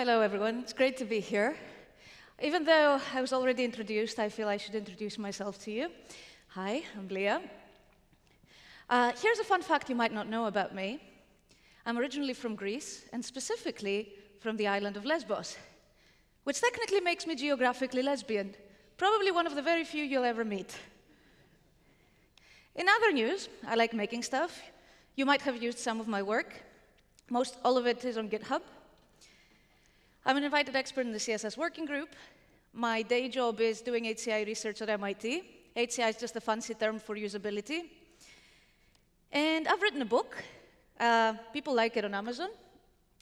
Hello, everyone. It's great to be here. Even though I was already introduced, I feel I should introduce myself to you. Hi, I'm Lea. Uh, here's a fun fact you might not know about me. I'm originally from Greece, and specifically from the island of Lesbos, which technically makes me geographically lesbian, probably one of the very few you'll ever meet. In other news, I like making stuff. You might have used some of my work. Most all of it is on GitHub. I'm an invited expert in the CSS working group. My day job is doing HCI research at MIT. HCI is just a fancy term for usability. And I've written a book. Uh, people like it on Amazon.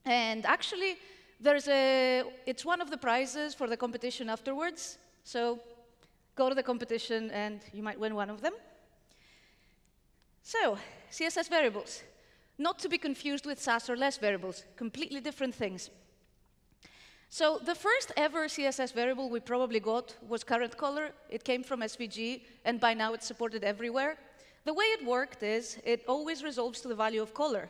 And actually, there's a, it's one of the prizes for the competition afterwards. So go to the competition and you might win one of them. So, CSS variables. Not to be confused with Sass or less variables, completely different things. So the first ever CSS variable we probably got was current color. It came from SVG, and by now it's supported everywhere. The way it worked is it always resolves to the value of color.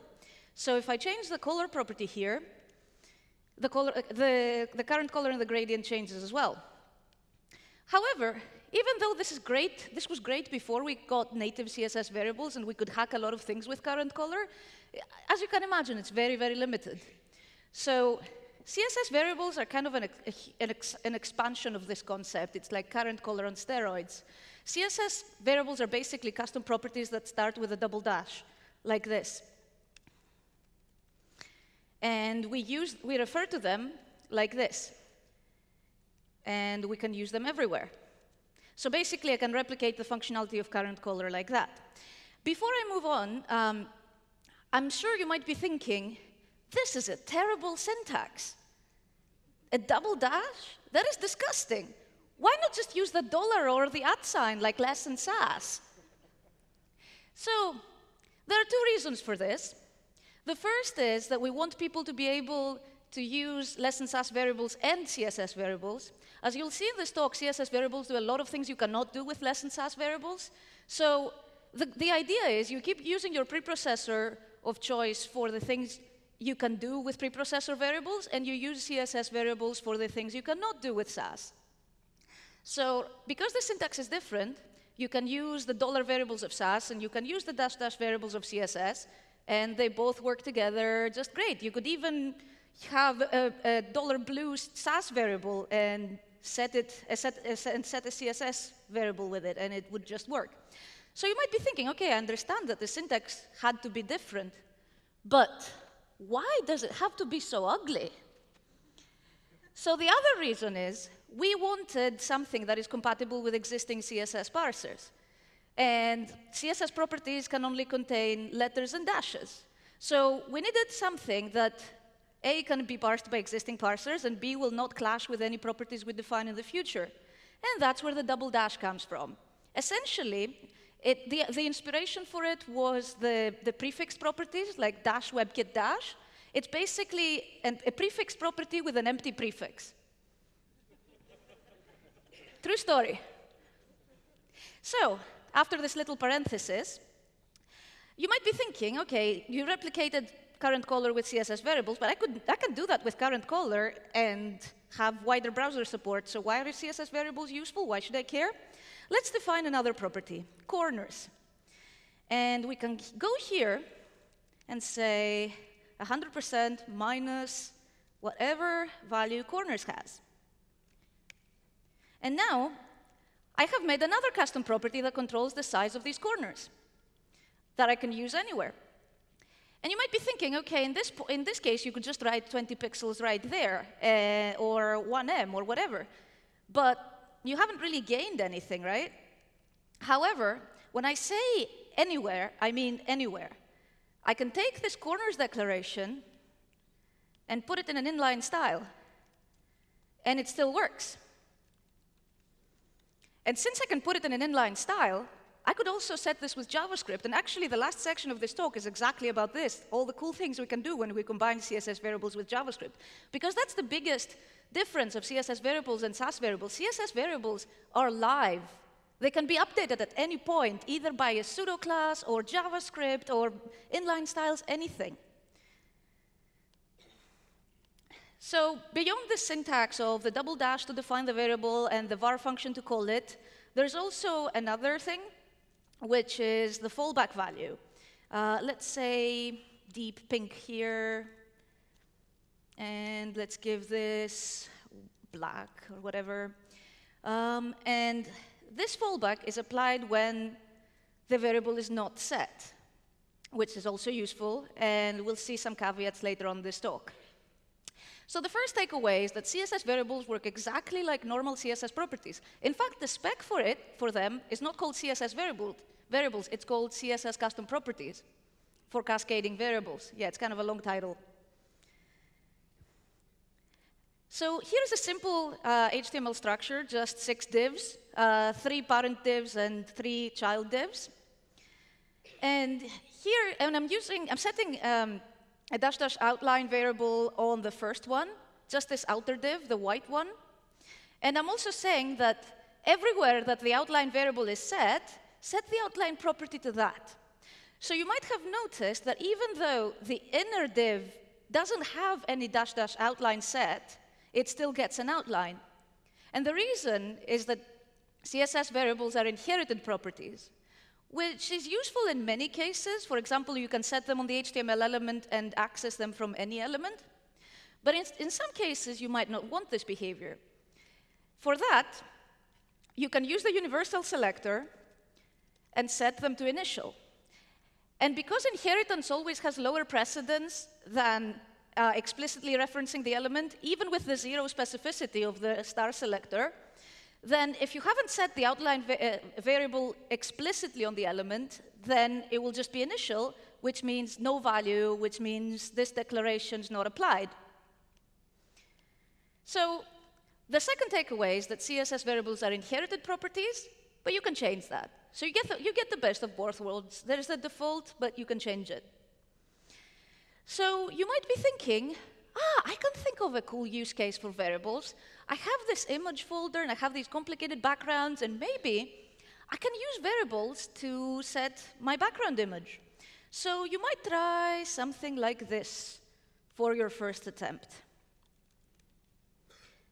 So if I change the color property here, the, color, uh, the, the current color in the gradient changes as well. However, even though this is great, this was great before we got native CSS variables and we could hack a lot of things with current color, as you can imagine, it's very, very limited. So CSS variables are kind of an, an, an, expansion of this concept. It's like current color on steroids. CSS variables are basically custom properties that start with a double dash, like this. And we, use, we refer to them like this. And we can use them everywhere. So basically, I can replicate the functionality of current color like that. Before I move on, um, I'm sure you might be thinking, this is a terrible syntax. A double dash? That is disgusting. Why not just use the dollar or the at sign like less and Sass? So there are two reasons for this. The first is that we want people to be able to use less and Sass variables and CSS variables. As you'll see in this talk, CSS variables do a lot of things you cannot do with less and Sass variables. So the, the idea is you keep using your preprocessor of choice for the things you can do with preprocessor variables, and you use CSS variables for the things you cannot do with Sass. So because the syntax is different, you can use the dollar variables of Sass, and you can use the dash dash variables of CSS, and they both work together just great. You could even have a, a dollar blue Sass variable and set it a set, a set, and set a CSS variable with it, and it would just work. So you might be thinking, okay, I understand that the syntax had to be different, but why does it have to be so ugly? So the other reason is we wanted something that is compatible with existing CSS parsers. And CSS properties can only contain letters and dashes. So we needed something that A can be parsed by existing parsers, and B will not clash with any properties we define in the future. And that's where the double dash comes from. Essentially, it, the, the, inspiration for it was the, the prefix properties, like dash webkit dash. It's basically an, a prefix property with an empty prefix. True story. So, after this little parenthesis, you might be thinking, okay, you replicated current color with CSS variables, but I, could, I can do that with current color and have wider browser support. So why are CSS variables useful? Why should I care? Let's define another property, corners. And we can go here and say 100% minus whatever value corners has. And now, I have made another custom property that controls the size of these corners that I can use anywhere. And you might be thinking, okay, in this, in this case, you could just write 20 pixels right there, uh, or 1em, or whatever. But you haven't really gained anything, right? However, when I say anywhere, I mean anywhere. I can take this corners declaration and put it in an inline style, and it still works. And since I can put it in an inline style, I could also set this with JavaScript. And actually, the last section of this talk is exactly about this, all the cool things we can do when we combine CSS variables with JavaScript. Because that's the biggest difference of CSS variables and Sass variables. CSS variables are live. They can be updated at any point, either by a pseudo class or JavaScript or inline styles, anything. So beyond the syntax of the double dash to define the variable and the var function to call it, there's also another thing, which is the fallback value. Uh, let's say deep pink here, and let's give this black or whatever. Um, and this fallback is applied when the variable is not set, which is also useful, and we'll see some caveats later on this talk. So the first takeaway is that CSS variables work exactly like normal CSS properties. In fact, the spec for it, for them, is not called CSS variable, variables, it's called CSS custom properties for cascading variables. Yeah, it's kind of a long title. So here's a simple uh, HTML structure, just six divs, uh, three parent divs and three child divs. And here, and I'm using, I'm setting um, a dash dash outline variable on the first one, just this outer div, the white one. And I'm also saying that everywhere that the outline variable is set, set the outline property to that. So you might have noticed that even though the inner div doesn't have any dash dash outline set, it still gets an outline. And the reason is that CSS variables are inherited properties which is useful in many cases. For example, you can set them on the HTML element and access them from any element. But in, in some cases, you might not want this behavior. For that, you can use the universal selector and set them to initial. And because inheritance always has lower precedence than uh, explicitly referencing the element, even with the zero specificity of the star selector, then if you haven't set the outline va uh, variable explicitly on the element, then it will just be initial, which means no value, which means this declaration is not applied. So the second takeaway is that CSS variables are inherited properties, but you can change that. So you get the, you get the best of both worlds. There is the default, but you can change it. So you might be thinking, ah, I can think of a cool use case for variables. I have this image folder and I have these complicated backgrounds, and maybe I can use variables to set my background image. So you might try something like this for your first attempt.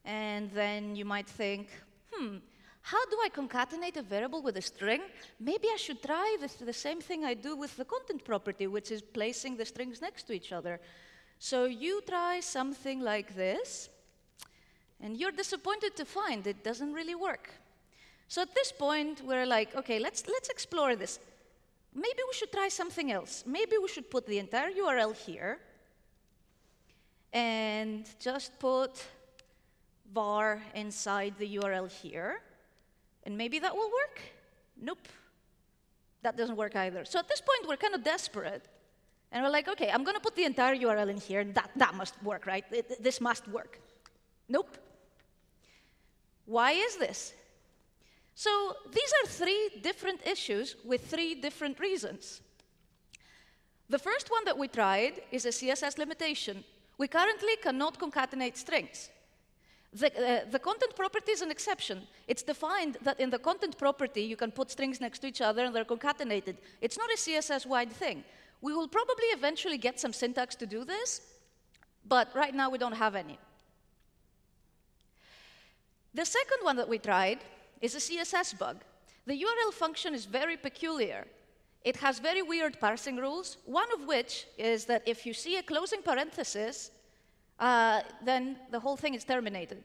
And then you might think, hmm, how do I concatenate a variable with a string? Maybe I should try this, the same thing I do with the content property, which is placing the strings next to each other. So you try something like this, and you're disappointed to find it doesn't really work. So at this point, we're like, okay, let's, let's explore this. Maybe we should try something else. Maybe we should put the entire URL here and just put var inside the URL here. And maybe that will work. Nope. That doesn't work either. So at this point, we're kind of desperate. And we're like, okay, I'm going to put the entire URL in here. That, that must work, right? It, this must work. Nope. Why is this? So these are three different issues with three different reasons. The first one that we tried is a CSS limitation. We currently cannot concatenate strings. The, uh, the, content property is an exception. It's defined that in the content property, you can put strings next to each other and they're concatenated. It's not a CSS-wide thing. We will probably eventually get some syntax to do this, but right now we don't have any. The second one that we tried is a CSS bug. The URL function is very peculiar. It has very weird parsing rules, one of which is that if you see a closing parenthesis, uh, then the whole thing is terminated.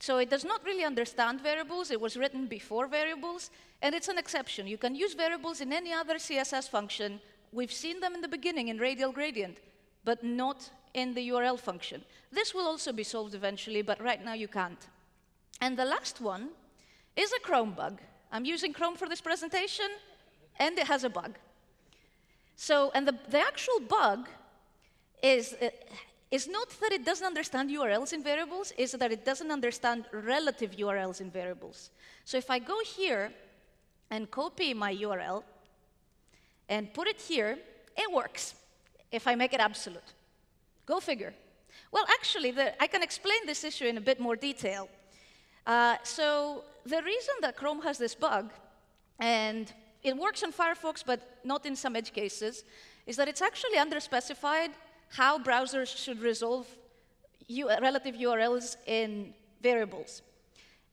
So it does not really understand variables. It was written before variables, and it's an exception. You can use variables in any other CSS function. We've seen them in the beginning in radial gradient, but not in the URL function. This will also be solved eventually, but right now you can't. And the last one is a Chrome bug. I'm using Chrome for this presentation, and it has a bug. So, and the, the actual bug is, uh, is not that it doesn't understand URLs in variables, is that it doesn't understand relative URLs in variables. So if I go here and copy my URL and put it here, it works if I make it absolute. Go figure. Well, actually, the, I can explain this issue in a bit more detail. Uh, so the reason that Chrome has this bug, and it works on Firefox, but not in some edge cases, is that it's actually underspecified how browsers should resolve relative URLs in variables.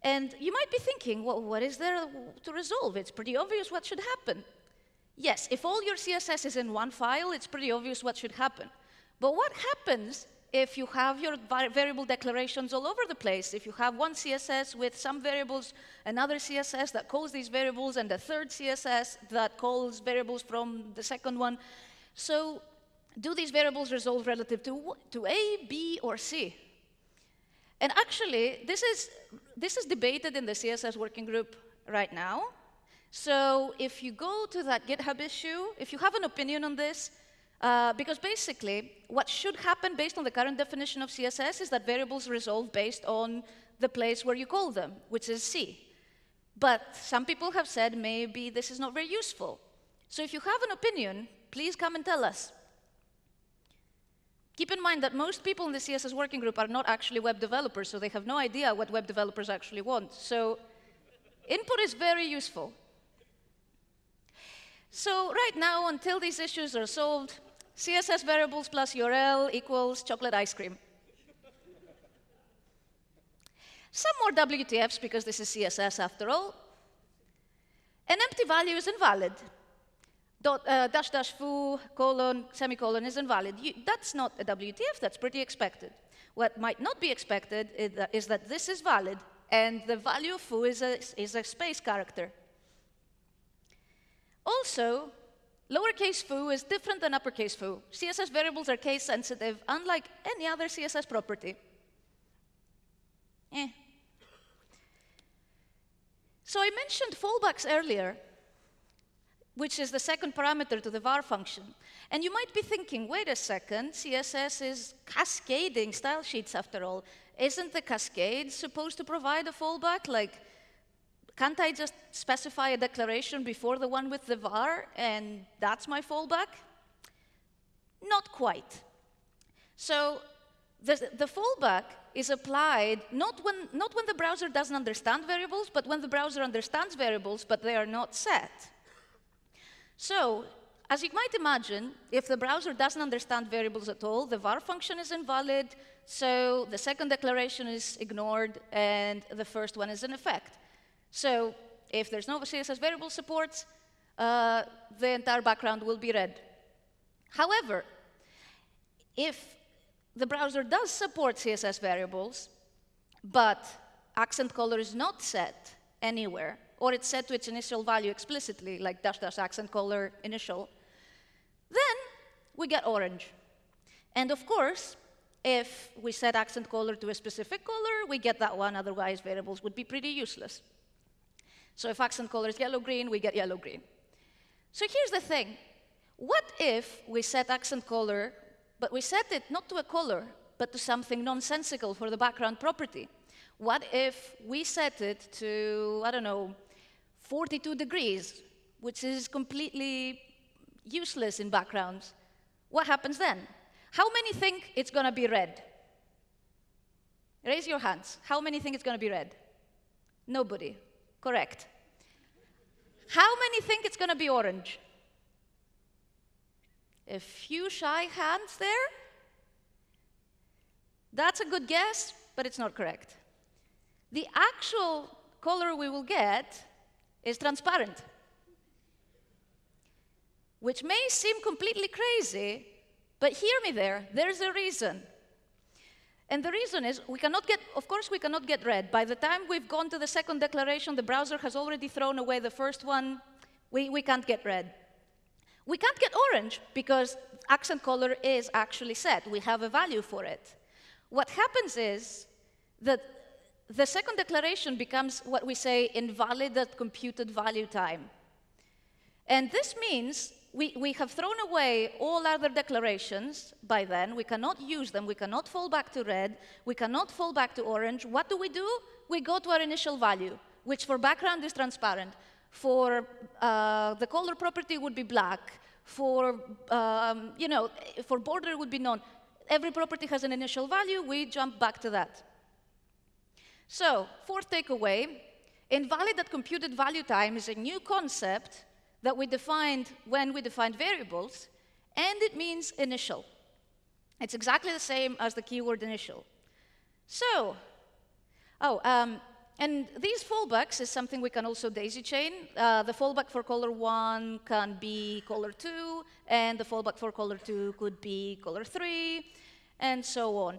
And you might be thinking, well, what is there to resolve? It's pretty obvious what should happen. Yes, if all your CSS is in one file, it's pretty obvious what should happen. But what happens if you have your variable declarations all over the place? If you have one CSS with some variables, another CSS that calls these variables, and a third CSS that calls variables from the second one. So do these variables resolve relative to, to A, B, or C? And actually, this is, this is debated in the CSS working group right now. So if you go to that GitHub issue, if you have an opinion on this, uh, because basically, what should happen based on the current definition of CSS is that variables resolve based on the place where you call them, which is C. But some people have said maybe this is not very useful. So if you have an opinion, please come and tell us. Keep in mind that most people in the CSS working group are not actually web developers, so they have no idea what web developers actually want. So input is very useful. So right now, until these issues are solved, CSS variables plus URL equals chocolate ice cream. Some more WTFs because this is CSS after all. An empty value is invalid dot, uh, dash dash foo colon semicolon is invalid. You, that's not a WTF, that's pretty expected. What might not be expected is that, is that this is valid and the value of foo is a, is a space character. Also, lowercase foo is different than uppercase foo. CSS variables are case sensitive, unlike any other CSS property. Eh. So I mentioned fallbacks earlier which is the second parameter to the var function. And you might be thinking, wait a second, CSS is cascading style sheets after all. Isn't the cascade supposed to provide a fallback? Like, can't I just specify a declaration before the one with the var, and that's my fallback? Not quite. So the, the fallback is applied not when, not when the browser doesn't understand variables, but when the browser understands variables, but they are not set. So, as you might imagine, if the browser doesn't understand variables at all, the var function is invalid, so the second declaration is ignored, and the first one is in effect. So if there's no CSS variable support, uh, the entire background will be red. However, if the browser does support CSS variables, but accent color is not set anywhere, or it's set to its initial value explicitly, like dash dash accent color initial, then we get orange. And of course, if we set accent color to a specific color, we get that one, otherwise variables would be pretty useless. So if accent color is yellow-green, we get yellow-green. So here's the thing. What if we set accent color, but we set it not to a color, but to something nonsensical for the background property? What if we set it to, I don't know, 42 degrees, which is completely useless in backgrounds, what happens then? How many think it's going to be red? Raise your hands. How many think it's going to be red? Nobody. Correct. How many think it's going to be orange? A few shy hands there? That's a good guess, but it's not correct. The actual color we will get is transparent. Which may seem completely crazy, but hear me there, there's a reason. And the reason is we cannot get, of course, we cannot get red. By the time we've gone to the second declaration, the browser has already thrown away the first one. We, we can't get red. We can't get orange because accent color is actually set. We have a value for it. What happens is that the second declaration becomes what we say invalid at computed value time. And this means we, we have thrown away all other declarations by then. We cannot use them. We cannot fall back to red. We cannot fall back to orange. What do we do? We go to our initial value, which for background is transparent. For uh, the color property would be black. For, um, you know, for border would be none. Every property has an initial value. We jump back to that. So, fourth takeaway, invalid at computed value time is a new concept that we defined when we defined variables, and it means initial. It's exactly the same as the keyword initial. So, oh, um, and these fallbacks is something we can also daisy chain. Uh, the fallback for caller 1 can be caller 2, and the fallback for caller 2 could be caller 3, and so on.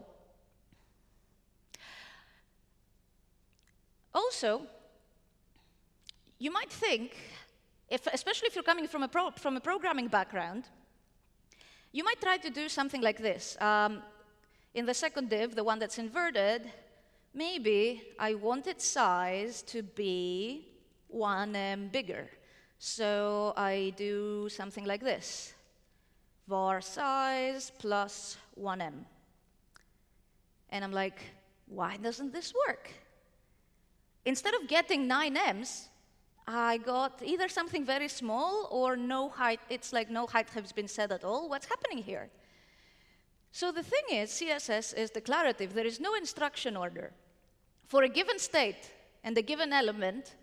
Also, you might think, if, especially if you're coming from a, pro, from a programming background, you might try to do something like this. Um, in the second div, the one that's inverted, maybe I want its size to be 1em bigger. So I do something like this. var size plus 1em. And I'm like, why doesn't this work? Instead of getting 9 m's, I got either something very small or no height. It's like no height has been set at all. What's happening here? So the thing is, CSS is declarative. There is no instruction order. For a given state and a given element,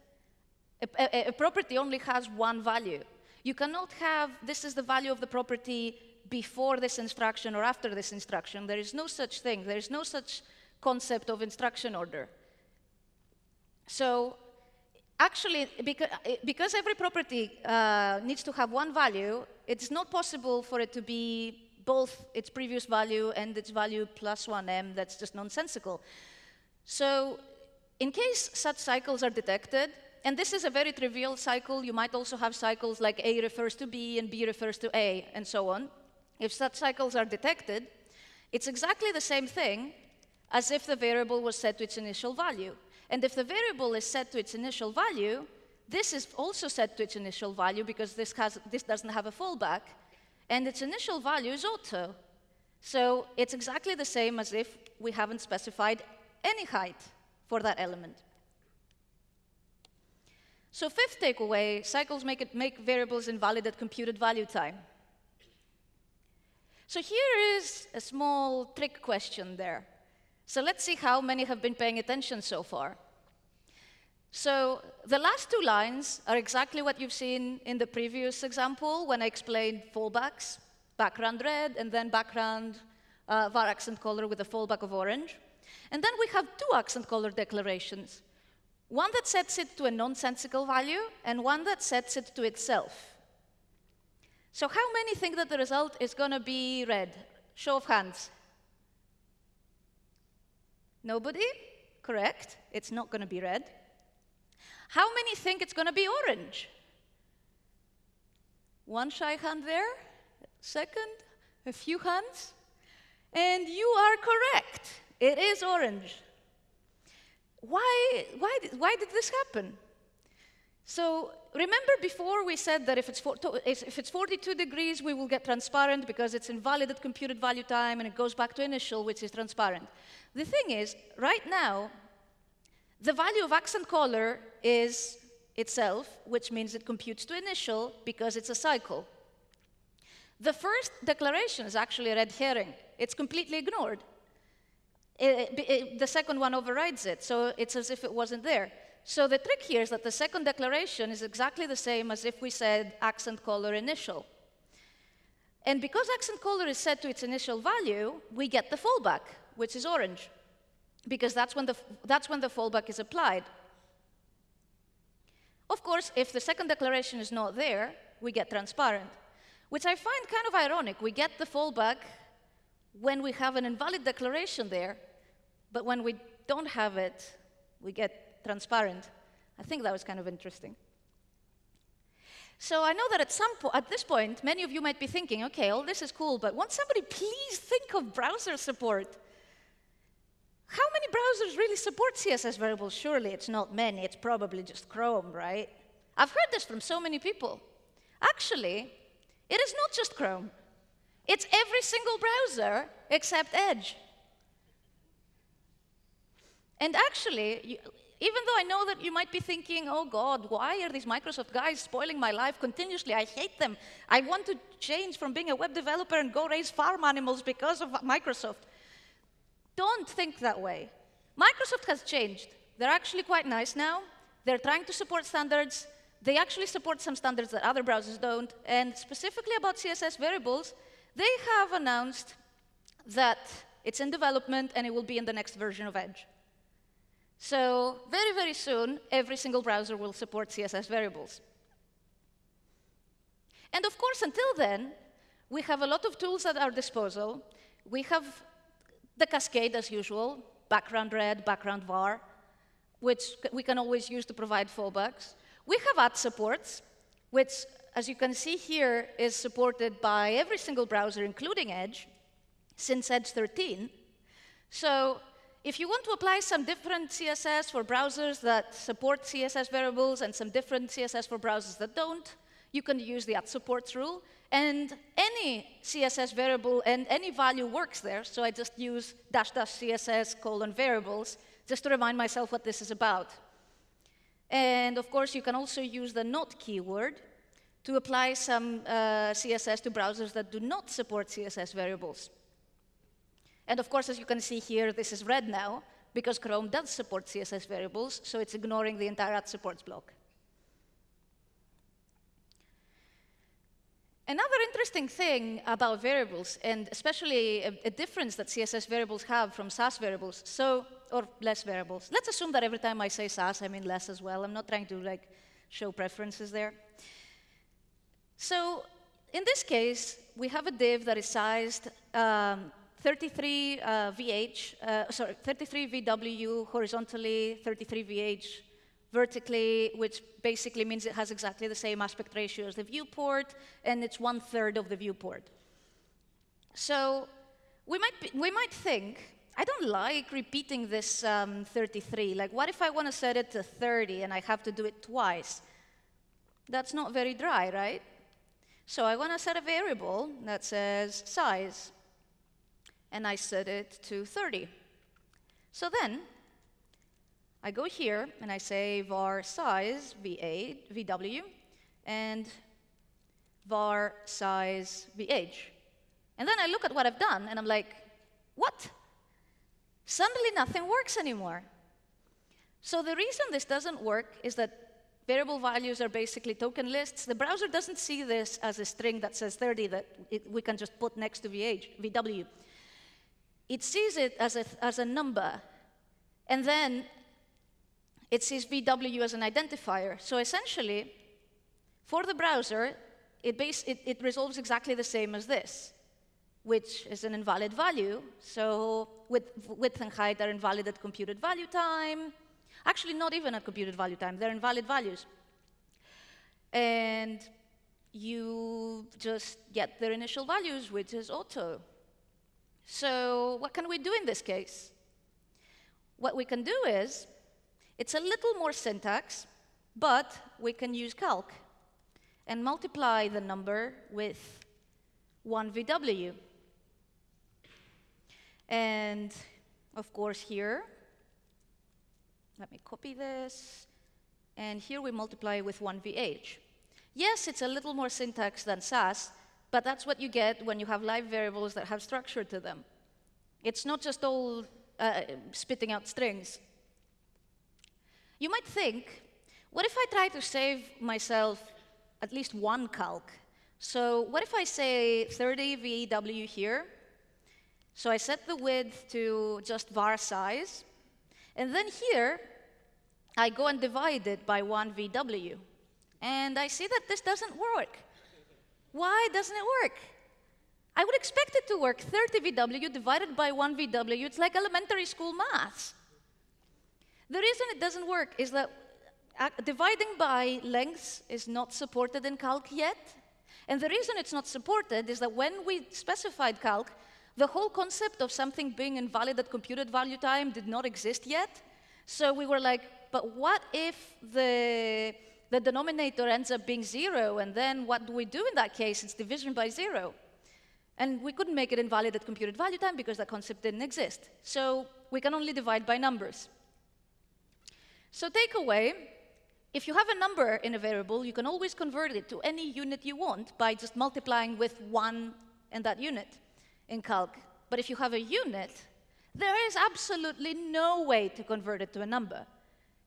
a, a, a property only has one value. You cannot have, this is the value of the property before this instruction or after this instruction. There is no such thing. There is no such concept of instruction order. So actually, because, because every property uh, needs to have one value, it's not possible for it to be both its previous value and its value plus 1em. That's just nonsensical. So in case such cycles are detected, and this is a very trivial cycle, you might also have cycles like A refers to B and B refers to A, and so on. If such cycles are detected, it's exactly the same thing as if the variable was set to its initial value. And if the variable is set to its initial value, this is also set to its initial value because this, has, this doesn't have a fallback, and its initial value is auto. So it's exactly the same as if we haven't specified any height for that element. So fifth takeaway, cycles make, it, make variables invalid at computed value time. So here is a small trick question there. So let's see how many have been paying attention so far. So the last two lines are exactly what you've seen in the previous example when I explained fallbacks, background red, and then background uh, var accent color with a fallback of orange. And then we have two accent color declarations, one that sets it to a nonsensical value and one that sets it to itself. So how many think that the result is going to be red? Show of hands. Nobody? Correct. It's not going to be red. How many think it's going to be orange? One shy hand there, second, a few hands. And you are correct. It is orange. Why, why, why did this happen? So remember before we said that if it's, for, if it's 42 degrees, we will get transparent because it's invalid at computed value time and it goes back to initial, which is transparent. The thing is, right now, the value of accent color is itself, which means it computes to initial because it's a cycle. The first declaration is actually a red herring. It's completely ignored. It, it, the second one overrides it, so it's as if it wasn't there. So the trick here is that the second declaration is exactly the same as if we said accent color initial. And because accent color is set to its initial value, we get the fallback, which is orange, because that's when the, that's when the fallback is applied. Of course, if the second declaration is not there, we get transparent, which I find kind of ironic. We get the fallback when we have an invalid declaration there, but when we don't have it, we get transparent. I think that was kind of interesting. So I know that at some po at this point, many of you might be thinking, okay, all this is cool, but won't somebody please think of browser support? How many browsers really support CSS variables? Surely it's not many, it's probably just Chrome, right? I've heard this from so many people. Actually, it is not just Chrome. It's every single browser except Edge. And actually, you, even though I know that you might be thinking, oh God, why are these Microsoft guys spoiling my life continuously? I hate them. I want to change from being a web developer and go raise farm animals because of Microsoft. Don't think that way. Microsoft has changed. They're actually quite nice now. They're trying to support standards. They actually support some standards that other browsers don't. And specifically about CSS variables, they have announced that It's in development, and it will be in the next version of Edge. So very, very soon, every single browser will support CSS variables. And of course, until then, we have a lot of tools at our disposal. We have the cascade, as usual, background red, background var, which we can always use to provide fallbacks. We have at supports, which, as you can see here, is supported by every single browser, including Edge, since Edge 13. So if you want to apply some different CSS for browsers that support CSS variables and some different CSS for browsers that don't, you can use the at supports rule. And any CSS variable and any value works there. So I just use dash dash CSS colon variables just to remind myself what this is about. And of course, you can also use the not keyword to apply some uh, CSS to browsers that do not support CSS variables. And of course, as you can see here, this is red now, because Chrome does support CSS variables, so it's ignoring the entire at supports block. Another interesting thing about variables, and especially a, a, difference that CSS variables have from Sass variables, so, or less variables. Let's assume that every time I say Sass, I mean less as well. I'm not trying to like show preferences there. So in this case, we have a div that is sized um, 33 uh, VH, uh, sorry, 33 VW horizontally, 33 VH vertically, which basically means it has exactly the same aspect ratio as the viewport, and it's one third of the viewport. So we might, be, we might think, I don't like repeating this um, 33. Like, what if I want to set it to 30 and I have to do it twice? That's not very dry, right? So I want to set a variable that says size and I set it to 30. So then, I go here and I say var size vh, vw, and var size vh. And then I look at what I've done and I'm like, what? Suddenly nothing works anymore. So the reason this doesn't work is that variable values are basically token lists. The browser doesn't see this as a string that says 30 that it, we can just put next to VH, VW it sees it as a, as a number, and then it sees VW as an identifier. So essentially, for the browser, it, base, it, it resolves exactly the same as this, which is an invalid value. So width, width and height are invalid at computed value time. Actually, not even at computed value time. They're invalid values. And you just get their initial values, which is auto. So what can we do in this case? What we can do is, it's a little more syntax, but we can use calc and multiply the number with 1 VW. And of course here, let me copy this, and here we multiply with 1 VH. Yes, it's a little more syntax than Sass, but that's what you get when you have live variables that have structure to them. It's not just all uh, spitting out strings. You might think, what if I try to save myself at least one calc? So what if I say 30 VW here? So I set the width to just var size. And then here, I go and divide it by 1 VW. And I see that this doesn't work. Why doesn't it work? I would expect it to work. 30 VW divided by 1 VW, it's like elementary school maths. The reason it doesn't work is that uh, dividing by lengths is not supported in calc yet. And the reason it's not supported is that when we specified calc, the whole concept of something being invalid at computed value time did not exist yet. So we were like, but what if the the denominator ends up being zero, and then what do we do in that case? It's division by zero. And we couldn't make it invalid at computed value time because that concept didn't exist. So we can only divide by numbers. So takeaway, if you have a number in a variable, you can always convert it to any unit you want by just multiplying with one and that unit in calc. But if you have a unit, there is absolutely no way to convert it to a number.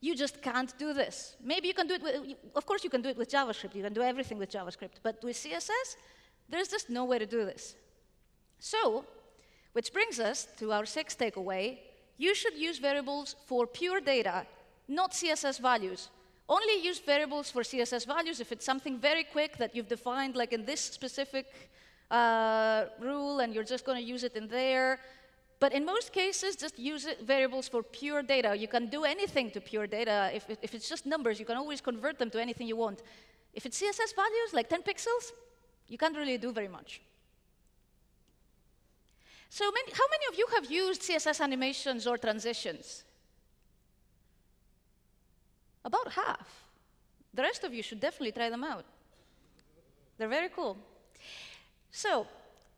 You just can't do this. Maybe you can do it with, of course, you can do it with JavaScript. You can do everything with JavaScript. But with CSS, there's just no way to do this. So, Which brings us to our sixth takeaway. You should use variables for pure data, not CSS values. Only use variables for CSS values if it's something very quick that you've defined, like in this specific uh, rule, and you're just going to use it in there. But in most cases, just use it, variables for pure data. You can do anything to pure data. If, if it's just numbers, you can always convert them to anything you want. If it's CSS values, like 10 pixels, you can't really do very much. So many, how many of you have used CSS animations or transitions? About half. The rest of you should definitely try them out. They're very cool. So,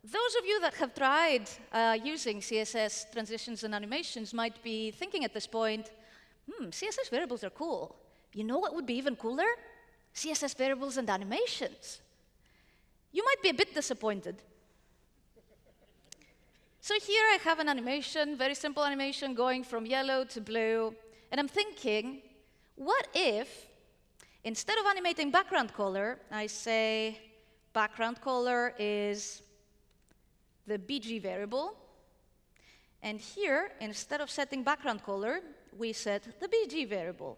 those of you that have tried uh, using CSS transitions and animations might be thinking at this point, hmm, CSS variables are cool. You know what would be even cooler? CSS variables and animations. You might be a bit disappointed. So here I have an animation, very simple animation, going from yellow to blue. And I'm thinking, what if, instead of animating background color, I say background color is the BG variable. And here, instead of setting background color, we set the BG variable.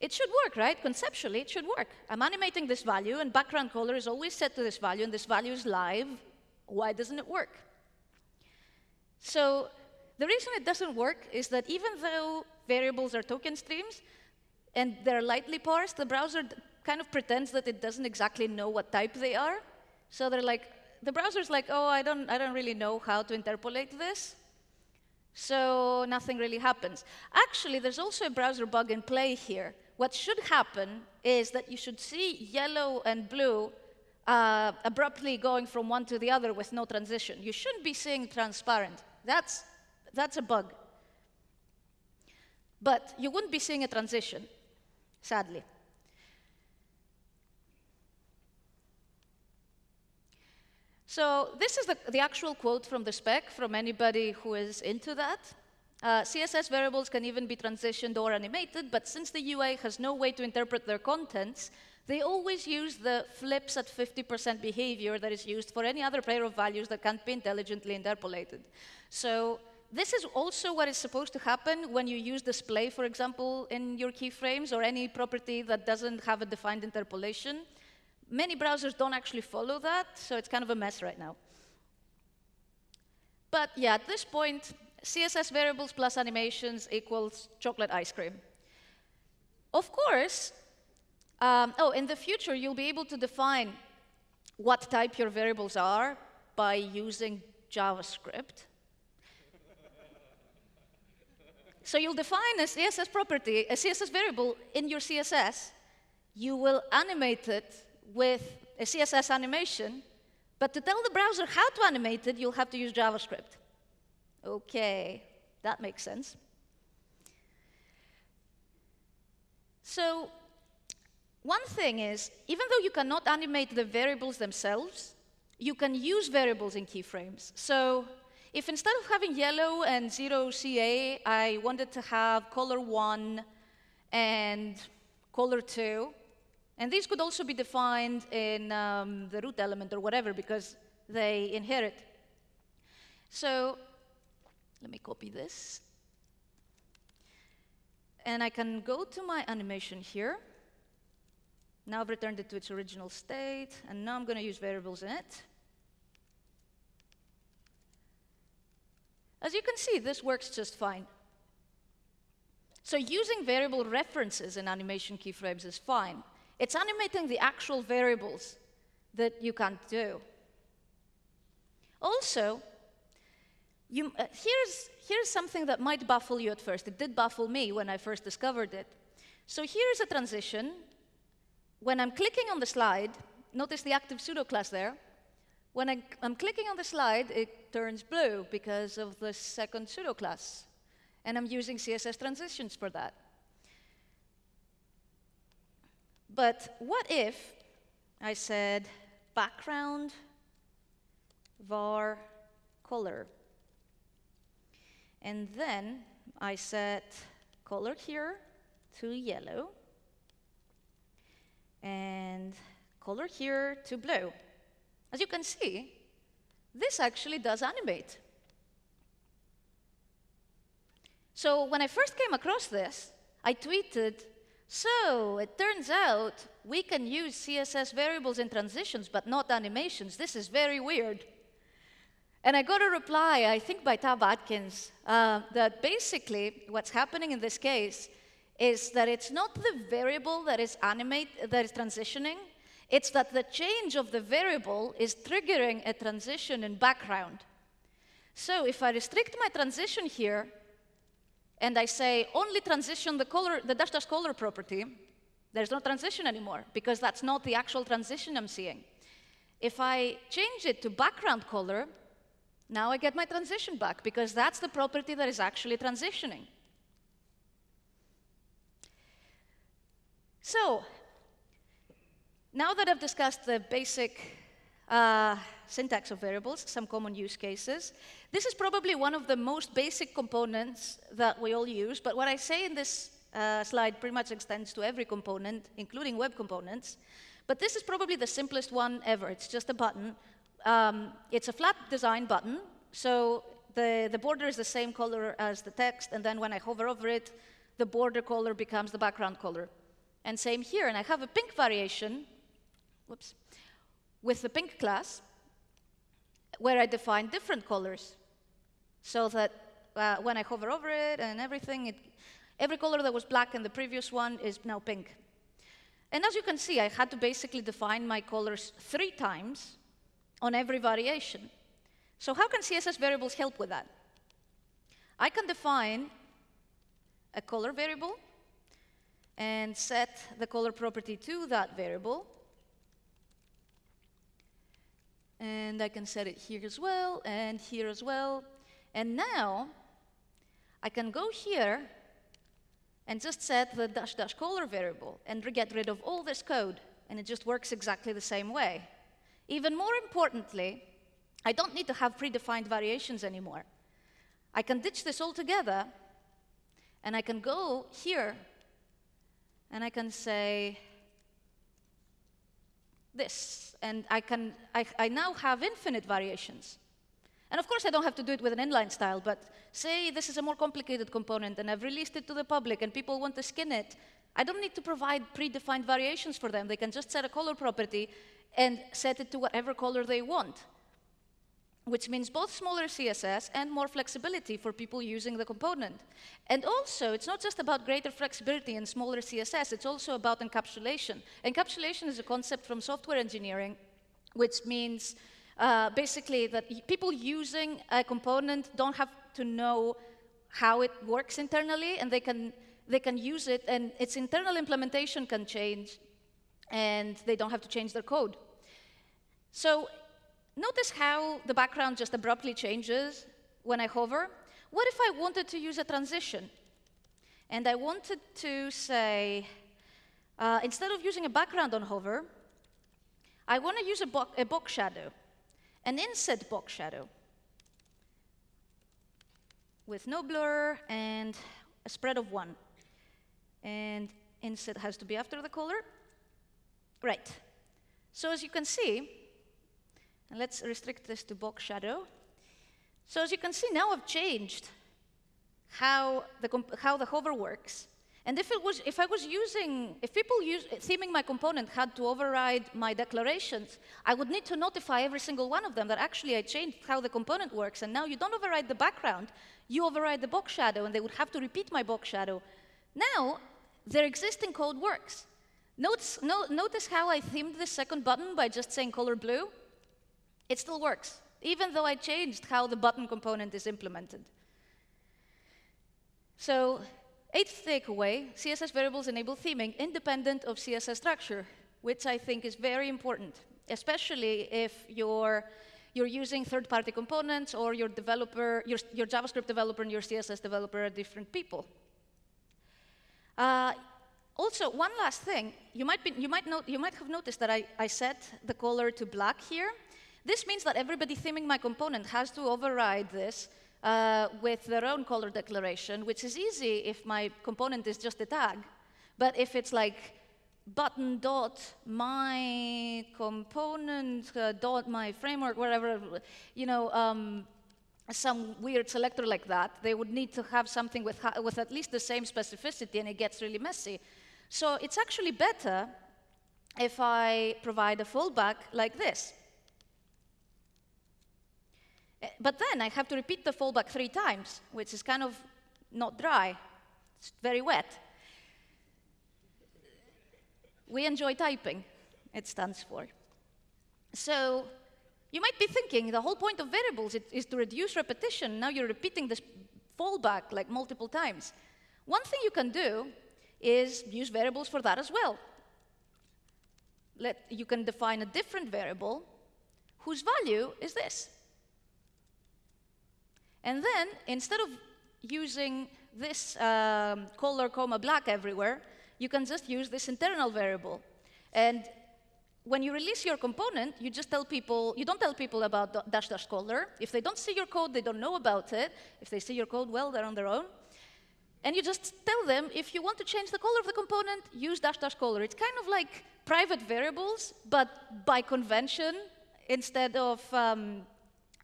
It should work, right? Conceptually, it should work. I'm animating this value, and background color is always set to this value, and this value is live. Why doesn't it work? So the reason it doesn't work is that even though variables are token streams, and they're lightly parsed, the browser kind of pretends that it doesn't exactly know what type they are. So they're like, the browser's like, oh, I don't, I don't really know how to interpolate this. So nothing really happens. Actually, there's also a browser bug in play here. What should happen is that you should see yellow and blue uh, abruptly going from one to the other with no transition. You shouldn't be seeing transparent. That's, that's a bug. But you wouldn't be seeing a transition, sadly. So this is the, the actual quote from the spec from anybody who is into that. Uh, CSS variables can even be transitioned or animated, but since the UI has no way to interpret their contents, they always use the flips at 50% behavior that is used for any other pair of values that can't be intelligently interpolated. So this is also what is supposed to happen when you use display, for example, in your keyframes or any property that doesn't have a defined interpolation. Many browsers don't actually follow that, so it's kind of a mess right now. But yeah, at this point, CSS variables plus animations equals chocolate ice cream. Of course, um, oh, in the future, you'll be able to define what type your variables are by using JavaScript. So you'll define a CSS property, a CSS variable in your CSS. You will animate it with a CSS animation, but to tell the browser how to animate it, you'll have to use JavaScript. Okay, that makes sense. So one thing is, even though you cannot animate the variables themselves, you can use variables in keyframes. So if instead of having yellow and 0 CA, I wanted to have color 1 and color 2, and these could also be defined in um, the root element or whatever because they inherit. So let me copy this. And I can go to my animation here. Now I've returned it to its original state, and now I'm going to use variables in it. As you can see, this works just fine. So using variable references in animation keyframes is fine. It's animating the actual variables that you can't do. Also, you, uh, here's, here's something that might baffle you at first. It did baffle me when I first discovered it. So here's a transition. When I'm clicking on the slide, notice the active pseudo class there. When I, am clicking on the slide, it turns blue because of the second pseudo class. And I'm using CSS transitions for that. But what if I said background var color? And then I set color here to yellow and color here to blue. As you can see, this actually does animate. So when I first came across this, I tweeted, so it turns out we can use CSS variables in transitions, but not animations. This is very weird. And I got a reply, I think by Tab Atkins, uh, that basically what's happening in this case is that it's not the variable that is animate that is transitioning, it's that the change of the variable is triggering a transition in background. So if I restrict my transition here, and I say only transition the color, the dash dash color property, there's no transition anymore because that's not the actual transition I'm seeing. If I change it to background color, now I get my transition back because that's the property that is actually transitioning. So now that I've discussed the basic uh, syntax of variables, some common use cases, this is probably one of the most basic components that we all use, but what I say in this uh, slide pretty much extends to every component, including web components. But this is probably the simplest one ever. It's just a button. Um, it's a flat design button, so the, the border is the same color as the text, and then when I hover over it, the border color becomes the background color. And same here, and I have a pink variation whoops, with the pink class, where I define different colors, so that uh, when I hover over it and everything, it, every color that was black in the previous one is now pink. And as you can see, I had to basically define my colors three times on every variation. So how can CSS variables help with that? I can define a color variable and set the color property to that variable. And I can set it here as well, and here as well. And now, I can go here and just set the dash dash color variable and get rid of all this code. And it just works exactly the same way. Even more importantly, I don't need to have predefined variations anymore. I can ditch this altogether, and I can go here, and I can say, this, and I, can, I, I now have infinite variations. And of course, I don't have to do it with an inline style, but say this is a more complicated component and I've released it to the public and people want to skin it. I don't need to provide predefined variations for them. They can just set a color property and set it to whatever color they want which means both smaller CSS and more flexibility for people using the component. And also, it's not just about greater flexibility and smaller CSS, it's also about encapsulation. Encapsulation is a concept from software engineering, which means uh, basically that people using a component don't have to know how it works internally, and they can, they can use it, and its internal implementation can change, and they don't have to change their code. So Notice how the background just abruptly changes when I hover. What if I wanted to use a transition? And I wanted to say, uh, instead of using a background on hover, I want to use a, bo a box shadow, an inset box shadow, with no blur and a spread of one. And inset has to be after the color. Right. So as you can see, and let's restrict this to box shadow. So as you can see, now I've changed how the, how the hover works. And if, it was, if I was using, if people use, theming my component had to override my declarations, I would need to notify every single one of them that actually I changed how the component works. And now you don't override the background, you override the box shadow, and they would have to repeat my box shadow. Now, their existing code works. Notice, no, notice how I themed the second button by just saying color blue? It still works, even though I changed how the button component is implemented. So, eighth takeaway, CSS variables enable theming independent of CSS structure, which I think is very important, especially if you're, you're using third-party components or your developer, your, your JavaScript developer and your CSS developer are different people. Uh, also, one last thing, you might, be, you, might note, you might have noticed that I, I set the color to black here. This means that everybody theming my component has to override this uh, with their own color declaration, which is easy if my component is just a tag. But if it's like button dot my component uh, dot my framework, whatever, you know, um, some weird selector like that, they would need to have something with, with at least the same specificity, and it gets really messy. So it's actually better if I provide a fallback like this. Eh, but then I have to repeat the fallback three times, which is kind of not dry. It's very wet. We enjoy typing, it stands for. So you might be thinking the whole point of variables is to reduce repetition. Now you're repeating this fallback like multiple times. One thing you can do is use variables for that as well. Let, you can define a different variable whose value is this. And then, instead of using this um, color comma black everywhere, you can just use this internal variable. And when you release your component, you just tell people, you don't tell people about dash dash color. If they don't see your code, they don't know about it. If they see your code, well, they're on their own. And you just tell them, if you want to change the color of the component, use dash dash color. It's kind of like private variables, but by convention instead of um,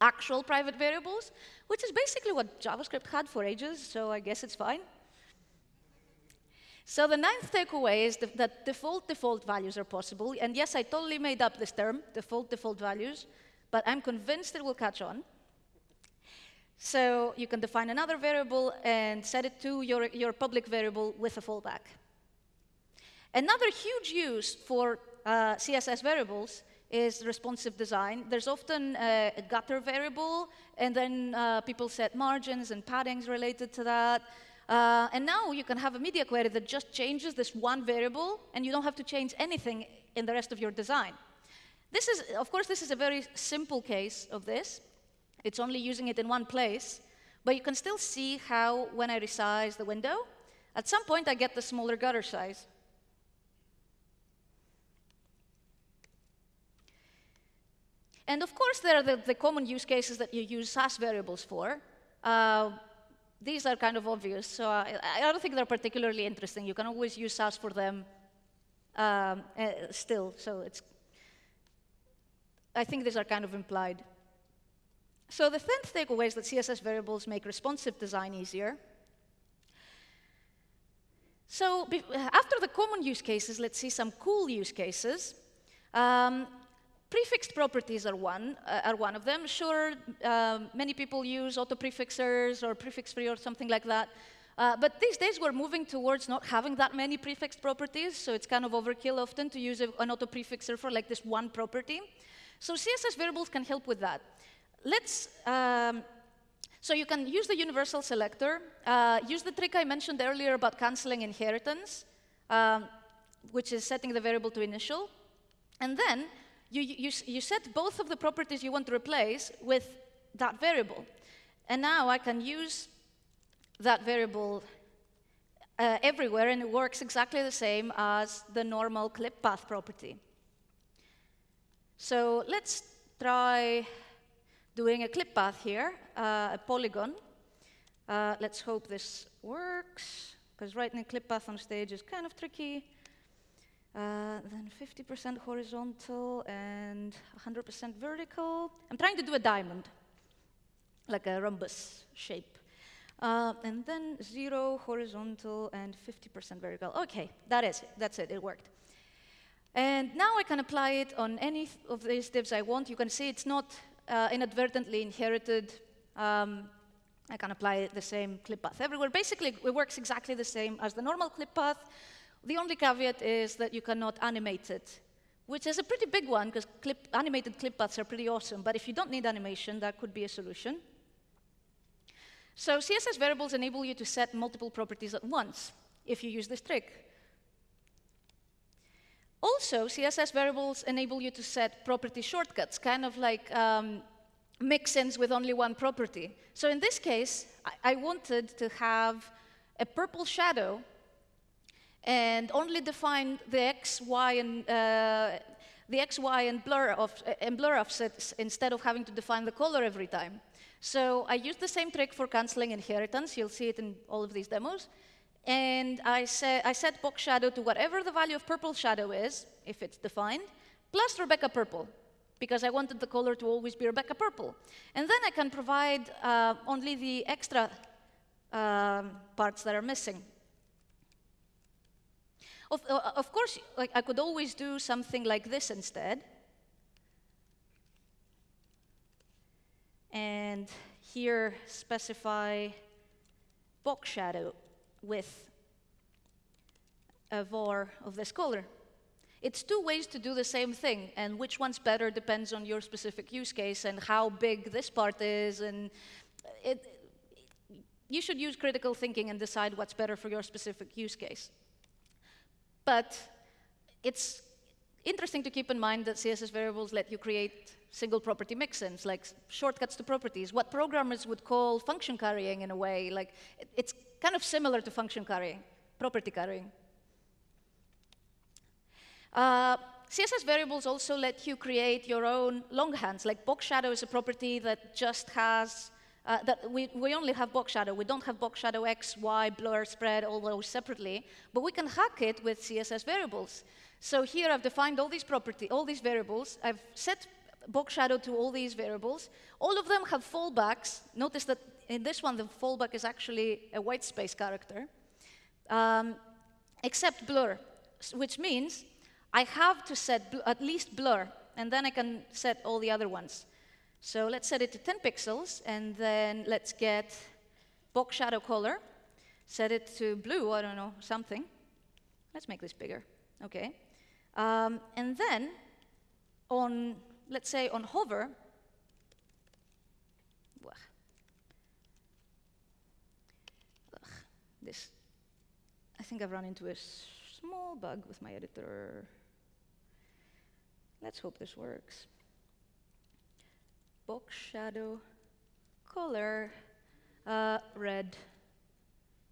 actual private variables, which is basically what JavaScript had for ages, so I guess it's fine. So the ninth takeaway is that default default values are possible. And yes, I totally made up this term, default default values, but I'm convinced it will catch on. So you can define another variable and set it to your, your public variable with a fallback. Another huge use for uh, CSS variables is responsive design. There's often a, a gutter variable, and then uh, people set margins and paddings related to that. Uh, and now you can have a media query that just changes this one variable, and you don't have to change anything in the rest of your design. This is, of course, this is a very simple case of this. It's only using it in one place. But you can still see how, when I resize the window, at some point I get the smaller gutter size. And of course, there are the, the, common use cases that you use Sass variables for. Uh, these are kind of obvious, so I, I, don't think they're particularly interesting. You can always use Sass for them um, uh, still, so it's. I think these are kind of implied. So the tenth takeaway is that CSS variables make responsive design easier. So after the common use cases, let's see some cool use cases. Um, Prefixed properties are one, uh, are one of them. Sure, um, many people use auto-prefixers or prefix-free or something like that. Uh, but these days, we're moving towards not having that many prefixed properties, so it's kind of overkill often to use a, an auto-prefixer for like this one property. So CSS variables can help with that. Let's, um, so you can use the universal selector, uh, use the trick I mentioned earlier about canceling inheritance, um, which is setting the variable to initial. And then you, you, you set both of the properties you want to replace with that variable. And now I can use that variable uh, everywhere, and it works exactly the same as the normal clip path property. So let's try doing a clip path here, uh, a polygon. Uh, let's hope this works, because writing a clip path on stage is kind of tricky. Uh, then 50% horizontal and 100% vertical. I'm trying to do a diamond, like a rhombus shape. Uh, and then zero horizontal and 50% vertical. OK, that is it. That's it. It worked. And now I can apply it on any of these divs I want. You can see it's not uh, inadvertently inherited. Um, I can apply the same clip path everywhere. Basically, it works exactly the same as the normal clip path. The only caveat is that you cannot animate it, which is a pretty big one because clip, animated clip paths are pretty awesome. But if you don't need animation, that could be a solution. So CSS variables enable you to set multiple properties at once if you use this trick. Also, CSS variables enable you to set property shortcuts, kind of like um, mix-ins with only one property. So in this case, I, I wanted to have a purple shadow and only define the x, y, and uh, the x, y, and blur, of, and blur offsets instead of having to define the color every time. So I used the same trick for canceling inheritance. You'll see it in all of these demos. And I, say, I set box shadow to whatever the value of purple shadow is, if it's defined, plus Rebecca purple, because I wanted the color to always be Rebecca purple. And then I can provide uh, only the extra um, parts that are missing. Of, of course, like, I could always do something like this instead. And here specify box shadow with a var of this color. It's two ways to do the same thing, and which one's better depends on your specific use case and how big this part is, and it, you should use critical thinking and decide what's better for your specific use case. But it's interesting to keep in mind that CSS variables let you create single property mixins, like shortcuts to properties, what programmers would call function currying in a way. Like it's kind of similar to function currying, property currying. Uh, CSS variables also let you create your own longhands. Like box shadow is a property that just has uh, that we, we only have box shadow. We don't have box shadow X, Y, blur, spread, all those separately, but we can hack it with CSS variables. So here I've defined all these property, all these variables. I've set box shadow to all these variables. All of them have fallbacks. Notice that in this one, the fallback is actually a white space character, um, except blur, which means I have to set at least blur, and then I can set all the other ones. So let's set it to 10 pixels, and then let's get box shadow color. Set it to blue, I don't know, something. Let's make this bigger, okay. Um, and then on, let's say on hover, this, I think I've run into a small bug with my editor. Let's hope this works box shadow color uh, red,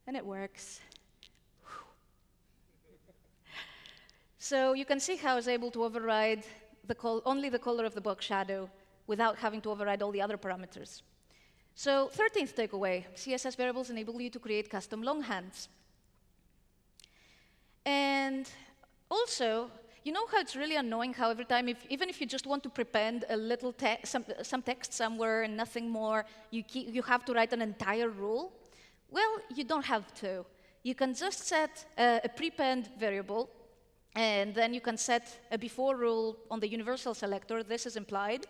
and it works. so you can see how I was able to override the only the color of the box shadow without having to override all the other parameters. So 13th takeaway, CSS variables enable you to create custom longhands. And also, you know how it's really annoying how every time, if, even if you just want to prepend a little te some, some text somewhere and nothing more, you, keep, you have to write an entire rule? Well, you don't have to. You can just set a, a prepend variable, and then you can set a before rule on the universal selector. This is implied.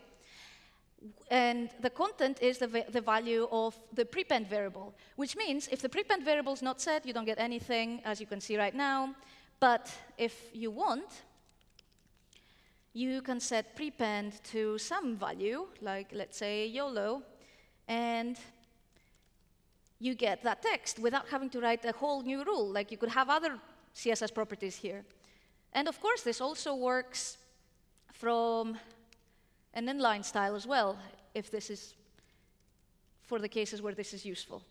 And the content is the, the, value of the prepend variable, which means if the prepend variable is not set, you don't get anything, as you can see right now. But if you want, you can set prepend to some value, like let's say YOLO, and you get that text without having to write a whole new rule. Like you could have other CSS properties here. And of course, this also works from an inline style as well, if this is for the cases where this is useful.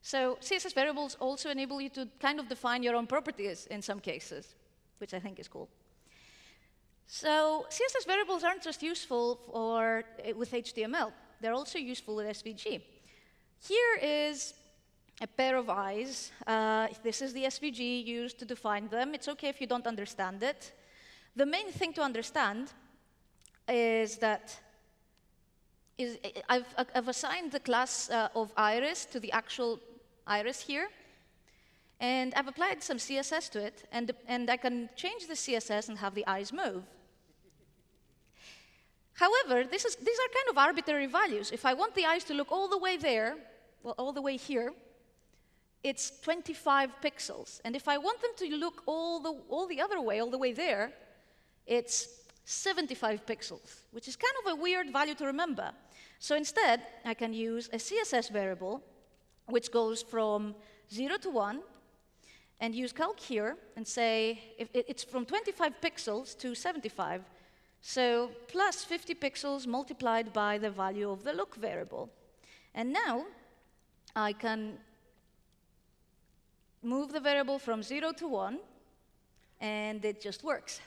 So CSS variables also enable you to kind of define your own properties in some cases, which I think is cool. So CSS variables aren't just useful for, uh, with HTML. They're also useful with SVG. Here is a pair of eyes. Uh, this is the SVG used to define them. It's OK if you don't understand it. The main thing to understand is that is, I've, I've assigned the class uh, of iris to the actual iris here. And I've applied some CSS to it, and, and I can change the CSS and have the eyes move. However, is, these are kind of arbitrary values. If I want the eyes to look all the way there, well, all the way here, it's 25 pixels. And if I want them to look all the, all the other way, all the way there, it's 75 pixels, which is kind of a weird value to remember. So instead, I can use a CSS variable, which goes from 0 to 1, and use calc here and say if it's from 25 pixels to 75, so plus 50 pixels multiplied by the value of the look variable. And now I can move the variable from 0 to 1, and it just works.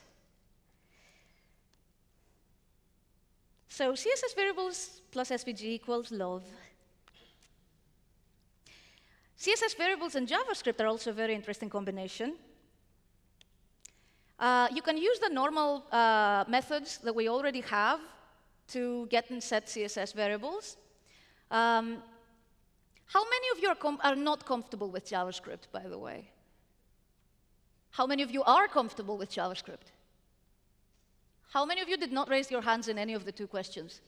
So CSS variables plus SVG equals love. CSS variables and JavaScript are also a very interesting combination. Uh, you can use the normal uh, methods that we already have to get and set CSS variables. Um, how many of you are, are not comfortable with JavaScript, by the way? How many of you are comfortable with JavaScript? How many of you did not raise your hands in any of the two questions?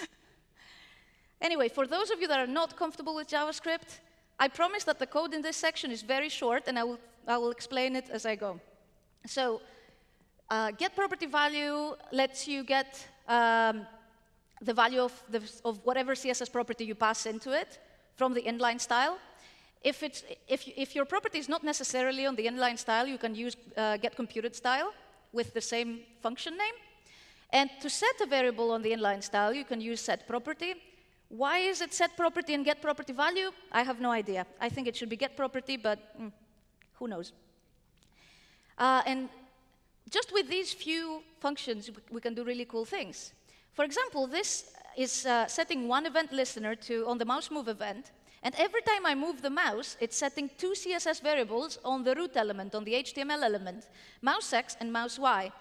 anyway, for those of you that are not comfortable with JavaScript, I promise that the code in this section is very short, and I will, I will explain it as I go. So, uh, get property value lets you get um, the value of, the, of whatever CSS property you pass into it from the inline style. If, it's, if, if your property is not necessarily on the inline style, you can use uh, get computed style with the same function name. And to set a variable on the inline style, you can use set property. Why is it set property and get property value? I have no idea. I think it should be get property, but mm, who knows? Uh, and just with these few functions, we can do really cool things. For example, this is uh, setting one event listener to on the mouse move event, and every time I move the mouse, it's setting two CSS variables on the root element, on the HTML element, mouse x and mouse y.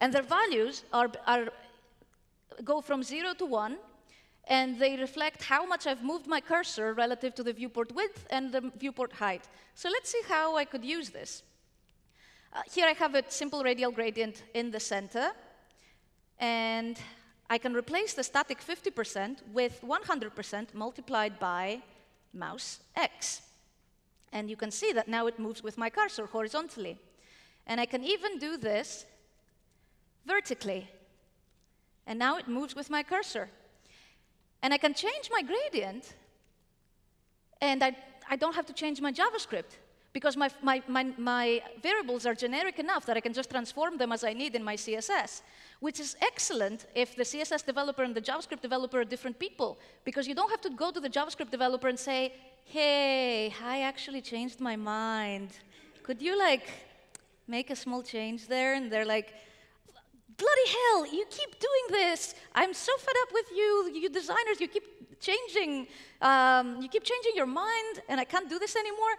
And their values are, are, go from 0 to 1, and they reflect how much I've moved my cursor relative to the viewport width and the viewport height. So let's see how I could use this. Uh, here I have a simple radial gradient in the center, and I can replace the static 50% with 100% multiplied by mouse X. And you can see that now it moves with my cursor horizontally. And I can even do this vertically. And now it moves with my cursor. And I can change my gradient, and I, I don't have to change my JavaScript because my, my, my, my, variables are generic enough that I can just transform them as I need in my CSS, which is excellent if the CSS developer and the JavaScript developer are different people, because you don't have to go to the JavaScript developer and say, hey, I actually changed my mind. Could you, like, make a small change there? And they're like, bloody hell, you keep doing this. I'm so fed up with you, you designers, you keep changing, um, you keep changing your mind, and I can't do this anymore.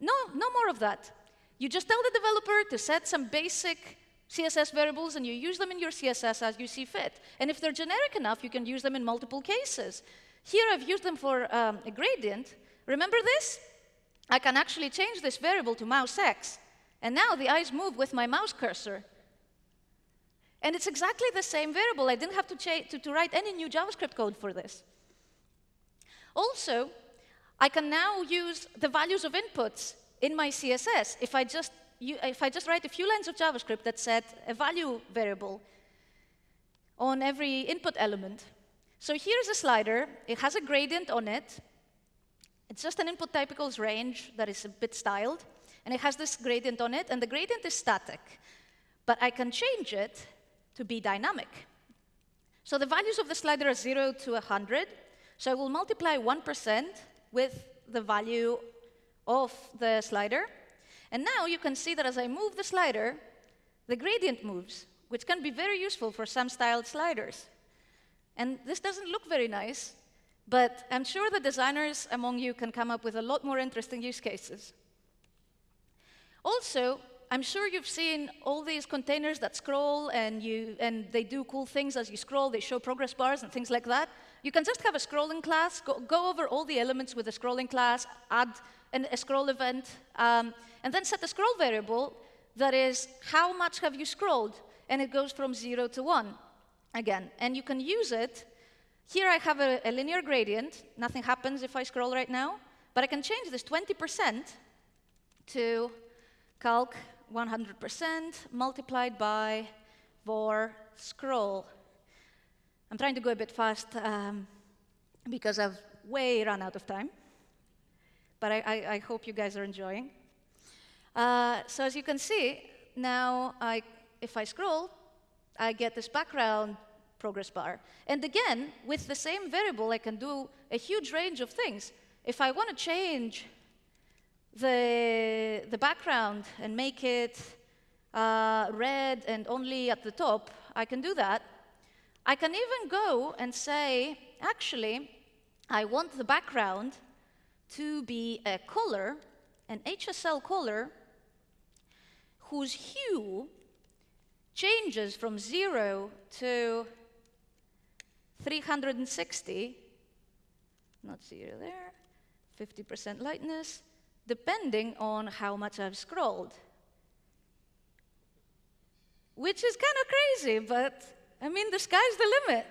No, no more of that. You just tell the developer to set some basic CSS variables and you use them in your CSS as you see fit. And if they're generic enough, you can use them in multiple cases. Here I've used them for um, a gradient. Remember this? I can actually change this variable to mouse x. And now the eyes move with my mouse cursor. And it's exactly the same variable. I didn't have to, to, to write any new JavaScript code for this. Also, I can now use the values of inputs in my CSS. If I just, if I just write a few lines of JavaScript that set a value variable on every input element. So here's a slider. It has a gradient on it. It's just an input type equals range that is a bit styled. And it has this gradient on it. And the gradient is static. But I can change it to be dynamic. So the values of the slider are 0 to 100. So I will multiply 1% with the value of the slider. And now you can see that as I move the slider, the gradient moves, which can be very useful for some styled sliders. And this doesn't look very nice, but I'm sure the designers among you can come up with a lot more interesting use cases. Also, I'm sure you've seen all these containers that scroll and, you, and they do cool things as you scroll. They show progress bars and things like that. You can just have a scrolling class, go, go over all the elements with a scrolling class, add an, a scroll event, um, and then set a scroll variable that is how much have you scrolled, and it goes from 0 to 1 again. And you can use it. Here I have a, a linear gradient. Nothing happens if I scroll right now. But I can change this 20% to calc 100% multiplied by var scroll. I'm trying to go a bit fast um, because I've way run out of time. But I, I, I hope you guys are enjoying. Uh, so as you can see, now I, if I scroll, I get this background progress bar. And again, with the same variable, I can do a huge range of things. If I want to change the, the background and make it uh, red and only at the top, I can do that. I can even go and say, actually, I want the background to be a color, an HSL color, whose hue changes from 0 to 360, not 0 there, 50% lightness, depending on how much I've scrolled. Which is kind of crazy, but I mean, the sky's the limit.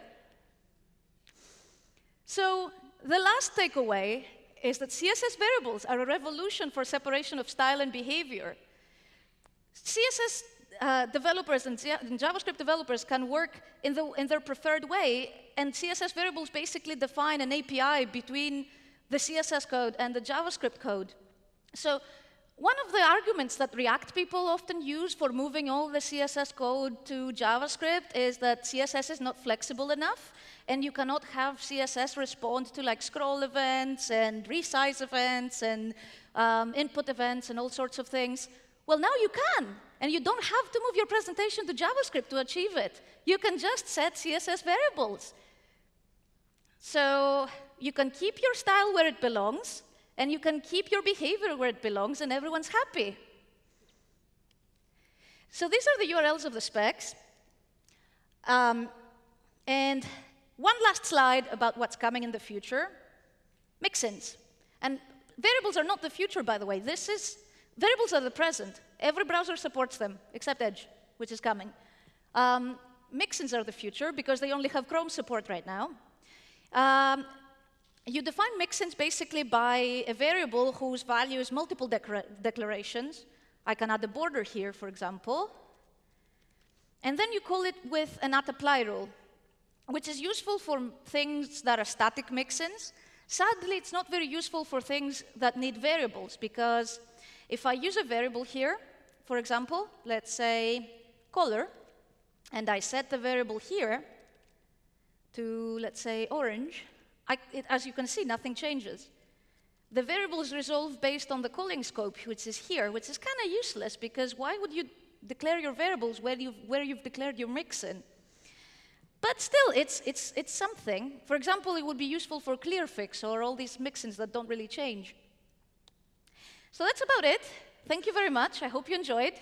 So the last takeaway is that CSS variables are a revolution for separation of style and behavior. CSS uh, developers and, and, JavaScript developers can work in, the, in their preferred way, and CSS variables basically define an API between the CSS code and the JavaScript code. So one of the arguments that React people often use for moving all the CSS code to JavaScript is that CSS is not flexible enough, and you cannot have CSS respond to like scroll events and resize events and um, input events and all sorts of things. Well, now you can, and you don't have to move your presentation to JavaScript to achieve it. You can just set CSS variables. So you can keep your style where it belongs, and you can keep your behavior where it belongs, and everyone's happy. So these are the URLs of the specs. Um, and one last slide about what's coming in the future. Mixins. And variables are not the future, by the way. This is, variables are the present. Every browser supports them, except Edge, which is coming. Um, mixins are the future because they only have Chrome support right now. Um, you define mixins basically by a variable whose value is multiple declarations. I can add a border here, for example. And then you call it with an at apply rule, which is useful for things that are static mixins. Sadly, it's not very useful for things that need variables, because if I use a variable here, for example, let's say color, and I set the variable here to, let's say, orange, I, it, as you can see, nothing changes. The variable is resolved based on the calling scope, which is here, which is kind of useless because why would you declare your variables where you've, where you've declared your mixin? But still, it's, it's, it's something. For example, it would be useful for clearfix or all these mixins that don't really change. So that's about it. Thank you very much. I hope you enjoyed.